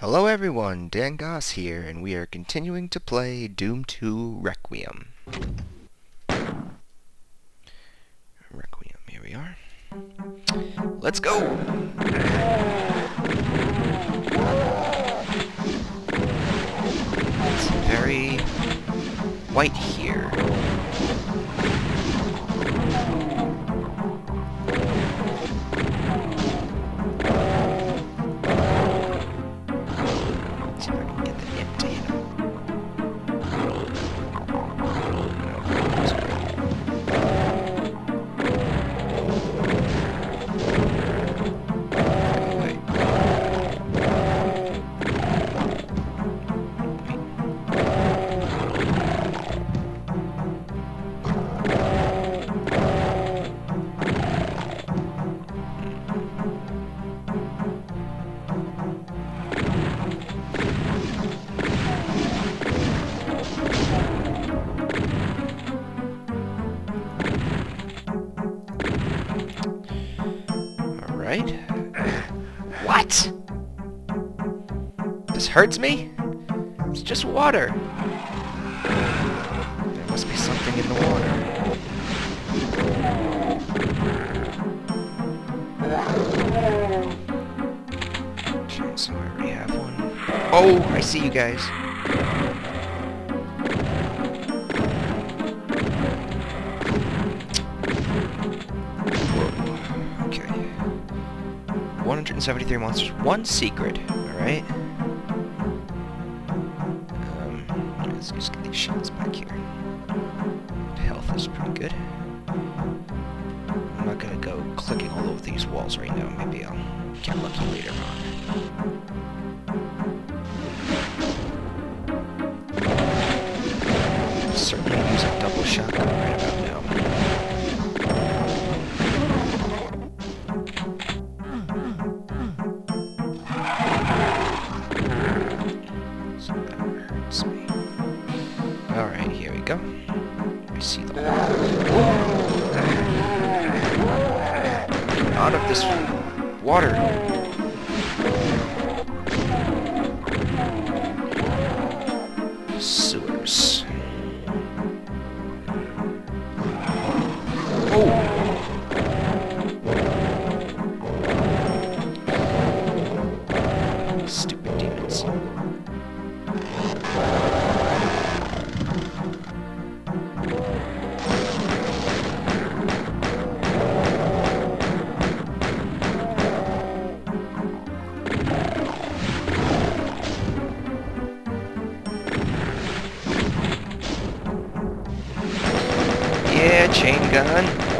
Hello everyone, Dan Goss here, and we are continuing to play Doom 2 Requiem. Requiem, here we are. Let's go! It's very white here. Hurts me? It's just water. There must be something in the water. Chainsaw, I already have one. Oh, I see you guys. Okay. 173 monsters, one secret, alright? Let's just get these shots back here. Health is pretty good. I'm not gonna go clicking all over these walls right now. Maybe I'll get lucky later on. Certainly use a double shotgun right Out of this water. Sewers. Oh! Stupid demons. Yeah, chain gun.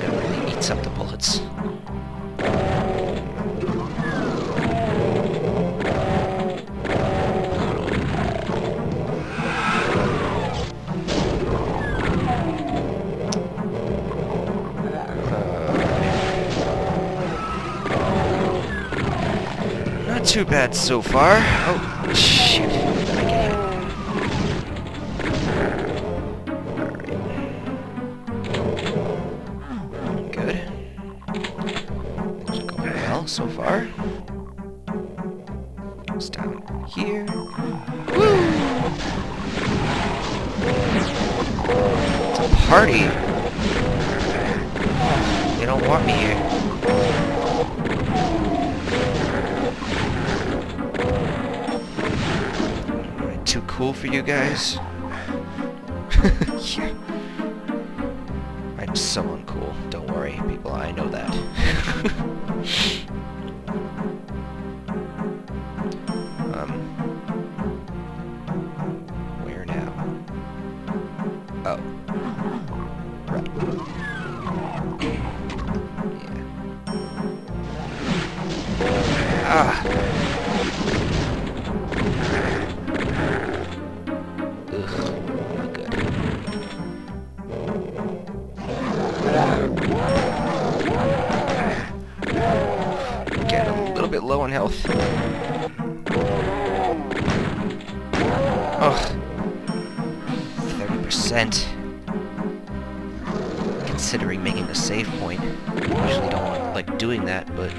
Gun really eats up the bullets. Not too bad so far. Oh, shit. So far. Goes down here. Woo! It's a party. They don't want me here. Too cool for you guys? yeah. I'm so uncool. Don't worry, people. I know that. health. Ugh. 30%. Considering making a save point. Usually don't like doing that, but...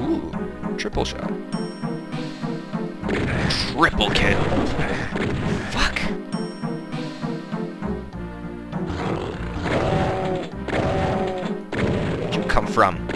Ooh, triple shot. Triple kill. From?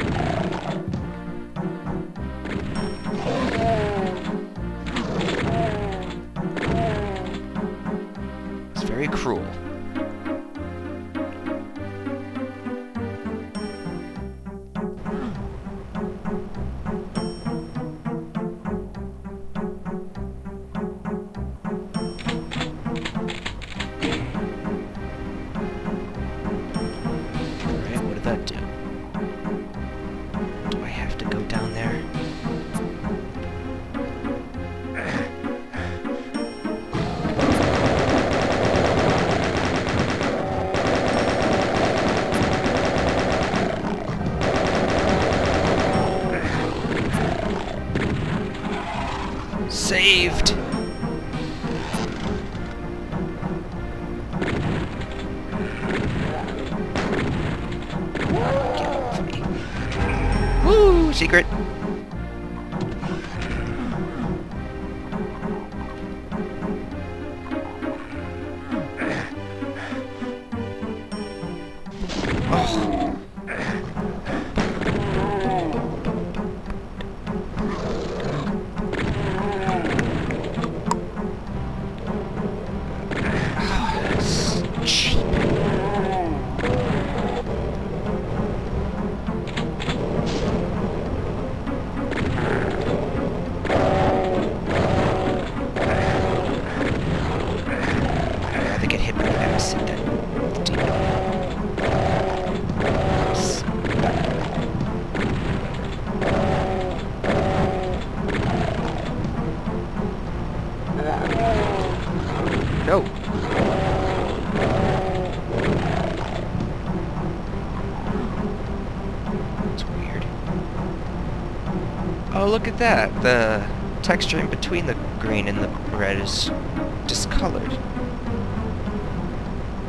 Woo! Secret! It's weird. Oh, look at that. The texture in between the green and the red is discolored.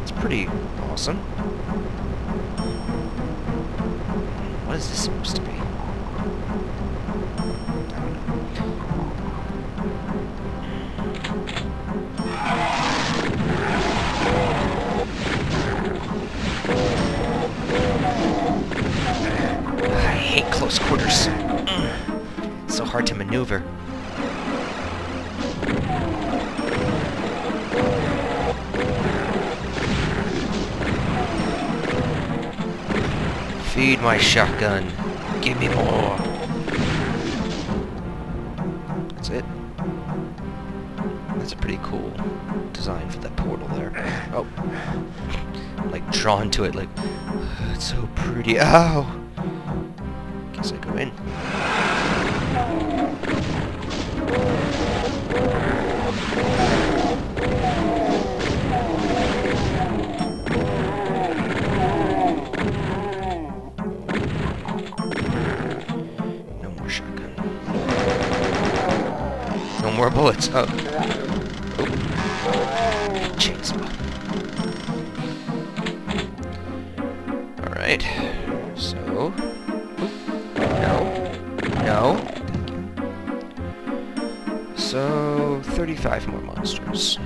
It's pretty awesome. What is this supposed to be? Maneuver. Feed my shotgun. Give me more. That's it. That's a pretty cool design for that portal there. Oh. Like drawn to it like it's so pretty. Ow! Guess I go in. No more shotgun. No more bullets. Oh. Oh. Chainsaw. 35 more monsters.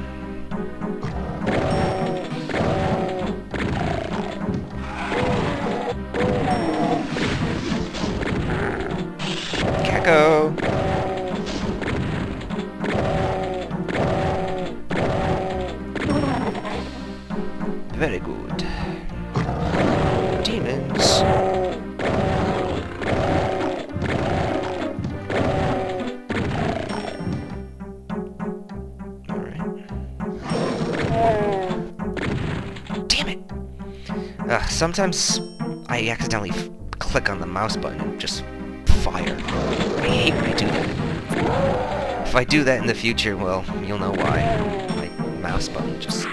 Sometimes I accidentally click on the mouse button and just fire. I hate when I do that. If I do that in the future, well, you'll know why. My mouse button just